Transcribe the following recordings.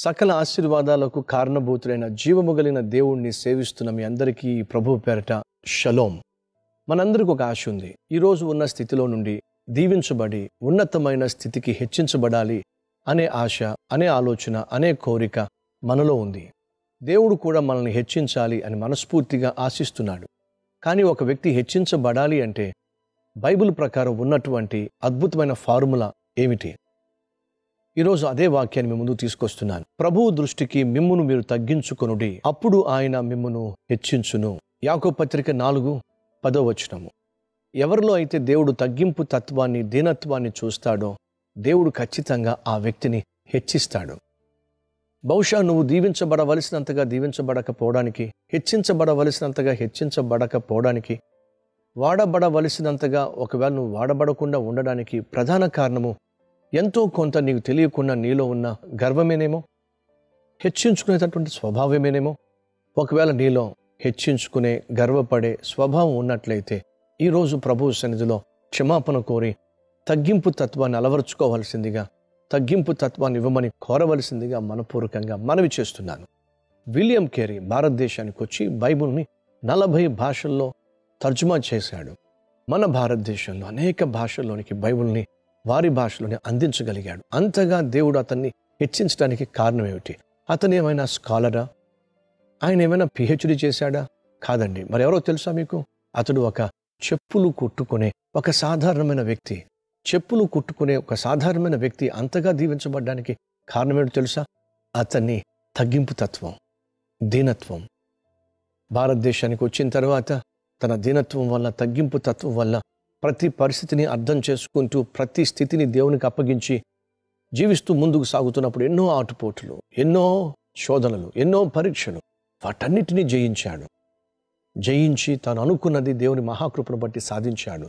సకల ఆశీర్వాదాలకు కారణభూతులైన జీవము దేవుణ్ణి సేవిస్తున్న మీ అందరికీ ఈ ప్రభు పేరట షలోం. మనందరికి ఒక ఆశ ఉంది. ఈరోజు ఉన్న స్థితిలో నుండి దీవించబడి ఉన్నతమైన స్థితికి హెచ్చించబడాలి అనే ఆశ అనే ఆలోచన అనే కోరిక మనలో ఉంది. దేవుడు కూడా మనల్ని హెచ్చించాలి అని మనస్ఫూర్తిగా ఆశిస్తున్నాడు. కానీ ఒక వ్యక్తి హెచ్చించబడాలి అంటే బైబిల్ ప్రకారం ఉన్నటువంటి అద్భుతమైన ఫార్ములా ఏమిటి? ఈరోజు అదే వాక్యాన్ని మీ ముందు తీసుకొస్తున్నాను. ప్రభువు దృష్టికి మిమ్మును మీరు తగ్గించుకొనుడి. అప్పుడు ఆయన మిమ్మును హెచ్చించును. యాకో పత్రిక నాలుగు పదో వచనము. ఎవరిలో అయితే దేవుడు తగ్గింపు తత్వాన్ని దీనత్వాన్ని చూస్తాడో దేవుడు ఖచ్చితంగా ఆ వ్యక్తిని హెచ్చిస్తాడు. బహుశా నువ్వు దీవించబడవలసినంతగా దీవించబడకపోవడానికి హెచ్చించబడవలసినంతగా హెచ్చించబడకపోవడానికి వాడబడవలసినంతగా ఒకవేళ నువ్వు వాడబడకుండా ఉండడానికి ప్రధాన కారణము ఎంతో కొంత నీకు తెలియకుండా నీలో ఉన్న గర్వమేనేమో? హెచ్చించుకునేటటువంటి స్వభావమేనేమో? ఒకవేళ నీలో హెచ్చించుకునే గర్వపడే స్వభావం ఉన్నట్లయితే ఈరోజు ప్రభు సన్నిధిలో క్షమాపణ కోరి తగ్గింపు తత్వాన్ని అలవరుచుకోవాల్సిందిగా తగ్గింపు తత్వాన్ని ఇవ్వమని కోరవలసిందిగా మనపూర్వకంగా మనవి చేస్తున్నాను. విలియం కేరీ భారతదేశానికి వచ్చి బైబిల్ని నలభై భాషల్లో తర్జుమా చేశాడు. మన భారతదేశంలో అనేక భాషల్లోనికి బైబుల్ని వారి భాషలోనే అందించగలిగాడు. అంతగా దేవుడు అతన్ని హెచ్చించడానికి కారణం ఏమిటి? అతను ఏమైనా స్కాలరా? ఆయన ఏమైనా పిహెచ్డి చేశాడా? కాదండి. మరి ఎవరో తెలుసా మీకు? అతడు ఒక చెప్పులు కుట్టుకునే ఒక సాధారణమైన వ్యక్తి. చెప్పులు కుట్టుకునే ఒక సాధారణమైన వ్యక్తి అంతగా దీవించబడ్డానికి కారణమేమిటి తెలుసా? అతన్ని తగ్గింపు తత్వం దీనత్వం. భారతదేశానికి వచ్చిన తర్వాత తన దీనత్వం వల్ల తగ్గింపు తత్వం వల్ల ప్రతి పరిస్థితిని అర్థం చేసుకుంటూ ప్రతి స్థితిని దేవునికి అప్పగించి జీవిస్తూ ముందుకు సాగుతున్నప్పుడు ఎన్నో ఆటుపోట్లు ఎన్నో శోధనలు ఎన్నో పరీక్షలు వాటన్నిటినీ జయించాడు. జయించి తాను అనుకున్నది దేవుని మహాకృపను బట్టి సాధించాడు.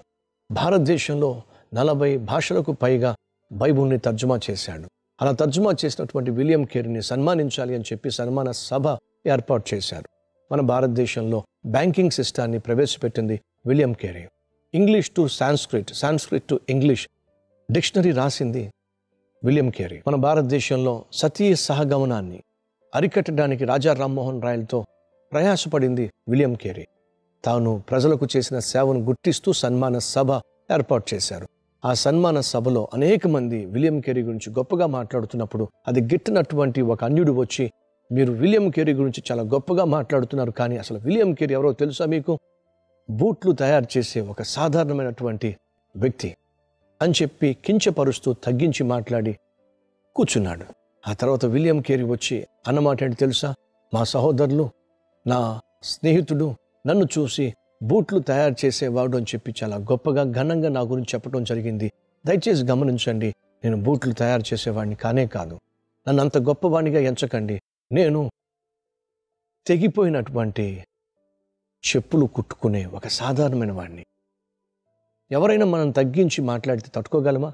భారతదేశంలో నలభై భాషలకు పైగా బైబుల్ని తర్జుమా చేశాడు. అలా తర్జుమా చేసినటువంటి విలియం కేరీని సన్మానించాలి అని చెప్పి సన్మాన సభ ఏర్పాటు చేశారు. మన భారతదేశంలో బ్యాంకింగ్ సిస్టాన్ని ప్రవేశపెట్టింది William Carey. English to Sanskrit Sanskrit to English dictionary రాసింది విలియం కేరీ మన భారతదేశంలో సతీయ సహగమనాన్ని అరికట్టడానికి రాజా రామ్మోహన్ రాయలతో ప్రయాసపడింది విలియం కేరీ తాను ప్రజలకు చేసిన సేవను గుర్తిస్తూ సన్మాన సభ ఏర్పాటు చేశారు. ఆ సన్మాన సభలో అనేక మంది విలియం కేరీ గురించి గొప్పగా మాట్లాడుతున్నప్పుడు అది గిట్టినటువంటి ఒక అన్యుడు వచ్చి మీరు విలియం కేరీ గురించి చాలా గొప్పగా మాట్లాడుతున్నారు కానీ అసలు విలియం కేరీ ఎవరో తెలుసా మీకు? బూట్లు తయారు చేసే ఒక సాధారణమైనటువంటి వ్యక్తి అని చెప్పి కించపరుస్తూ తగ్గించి మాట్లాడి కూర్చున్నాడు. ఆ తర్వాత విలియం కేరీ వచ్చి అన్నమాట ఏంటి తెలుసా? మా సహోదరులు నా స్నేహితుడు నన్ను చూసి బూట్లు తయారు చేసేవాడు అని చెప్పి చాలా గొప్పగా ఘనంగా నా గురించి చెప్పడం జరిగింది. దయచేసి గమనించండి నేను బూట్లు తయారు చేసేవాడిని కానే కాదు. నన్ను అంత గొప్పవాణిగా ఎంచకండి. నేను తెగిపోయినటువంటి చెప్పులు కుట్టుకునే ఒక సాధారణమైన వాడిని. ఎవరైనా మనం తగ్గించి మాట్లాడితే తట్టుకోగలమా?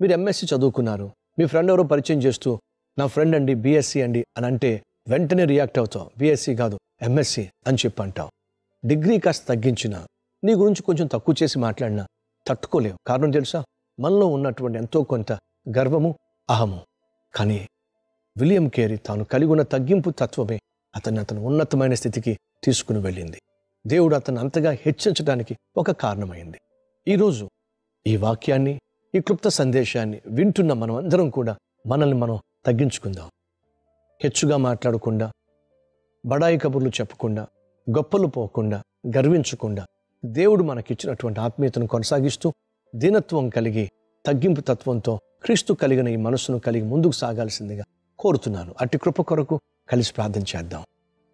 మీరు ఎంఎస్సి చదువుకున్నారు. మీ ఫ్రెండ్ ఎవరో పరిచయం చేస్తూ నా ఫ్రెండ్ అండి బీఎస్సీ అండి అని అంటే వెంటనే రియాక్ట్ అవుతావు. బీఎస్సీ కాదు ఎంఎస్సి అని చెప్పి అంటావు డిగ్రీ కాస్త తగ్గించిన నీ గురించి కొంచెం తక్కువ చేసి మాట్లాడినా తట్టుకోలేవు. కారణం తెలుసా? మనలో ఉన్నటువంటి ఎంతో కొంత గర్వము అహము. కానీ విలియం కేరీ తాను కలిగి ఉన్న తగ్గింపు తత్వమే అతన్ని అతను ఉన్నతమైన స్థితికి తీసుకుని వెళ్ళింది. దేవుడు అతను అంతగా హెచ్చించడానికి ఒక కారణమైంది. ఈరోజు ఈ వాక్యాన్ని ఈ క్లుప్త సందేశాన్ని వింటున్న మనం అందరం కూడా మనల్ని మనం తగ్గించుకుందాం. హెచ్చుగా మాట్లాడకుండా బడాయి కబుర్లు చెప్పకుండా గొప్పలు పోకుండా గర్వించకుండా దేవుడు మనకిచ్చినటువంటి ఆత్మీయతను కొనసాగిస్తూ దీనత్వం కలిగి తగ్గింపు తత్వంతో క్రీస్తు కలిగిన ఈ మనస్సును కలిగి ముందుకు సాగాల్సిందిగా కోరుతున్నాను. అట్టి కృప కొరకు కలిసి ప్రార్థన చేద్దాం.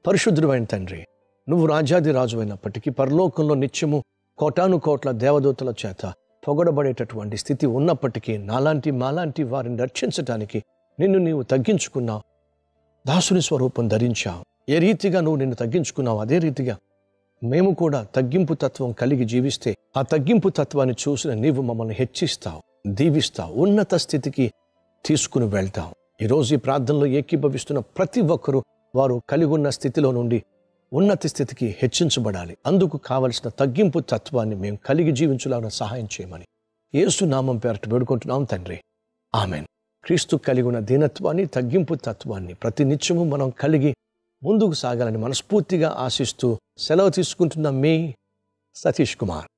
పరిశుద్ధుడు అయిన తండ్రి నువ్వు రాజాది రాజు అయినప్పటికీ పరలోకంలో నిత్యము కోటాను కోట్ల దేవదూతల చేత పొగడబడేటటువంటి స్థితి ఉన్నప్పటికీ నాలాంటి మాలాంటి వారిని రక్షించటానికి నిన్ను నీవు తగ్గించుకున్నావు. దాసుని స్వరూపం ధరించావు. ఏ రీతిగా నువ్వు నిన్ను తగ్గించుకున్నావు అదే రీతిగా మేము కూడా తగ్గింపు తత్వం కలిగి జీవిస్తే ఆ తగ్గింపు తత్వాన్ని చూసిన నీవు మమ్మల్ని హెచ్చిస్తావు దీవిస్తావు ఉన్నత స్థితికి తీసుకుని వెళ్తావు. ఈరోజు ఈ ప్రార్థనలో ఏకీభవిస్తున్న ప్రతి ఒక్కరూ వారు కలిగి ఉన్న స్థితిలో నుండి ఉన్నత స్థితికి హెచ్చించబడాలి. అందుకు కావలసిన తగ్గింపు తత్వాన్ని మేము కలిగి జీవించులాగా సహాయం చేయమని ఏసు నామం పేరట వేడుకుంటున్నాం తండ్రి. ఆమెన్. క్రీస్తు కలిగి ఉన్న దీనత్వాన్ని తగ్గింపు తత్వాన్ని ప్రతి నిత్యము మనం కలిగి ముందుకు సాగాలని మనస్ఫూర్తిగా ఆశిస్తూ సెలవు తీసుకుంటున్న మీ సతీష్ కుమార్.